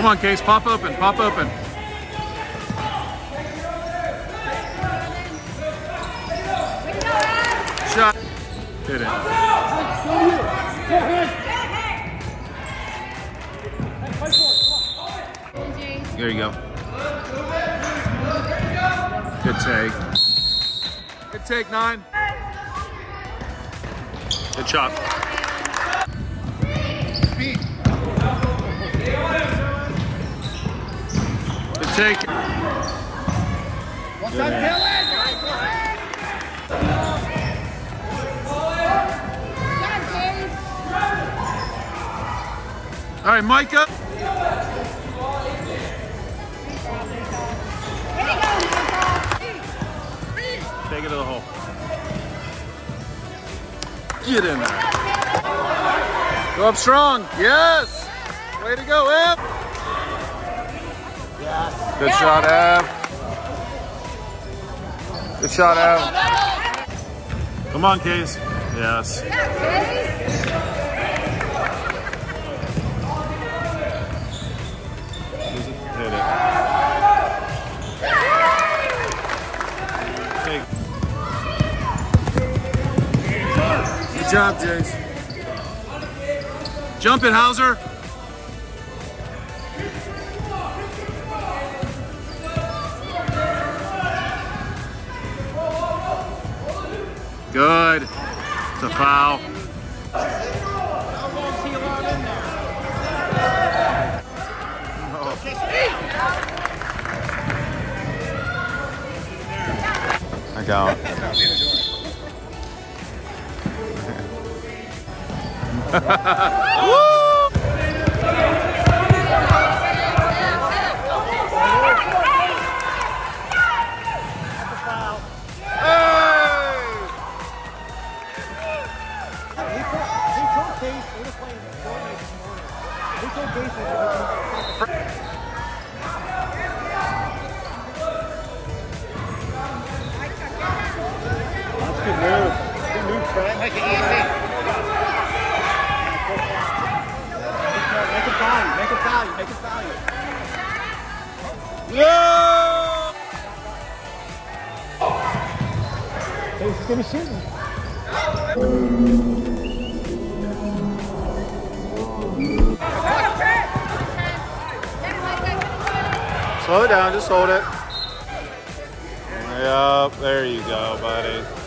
Come on, Case. Pop open. Pop open. Shot. Hit it. There you go. Good take. Good take, nine. Good shot. Good take. Good hand. All right, Micah. Take it to the hole. Get in there. Go up strong. Yes. Way to go, Ev. Good shot, Ev. Good shot, Ev. Come on, Case. Yes. It. Good job, Jace. Jump it, Houser. Good. It's a foul. I got He That's good move. Good move. Make it easy. Make it value. Make it value. Make it value. Yeah! Case is gonna shoot. Slow it down, just hold it. Yep, there you go, buddy.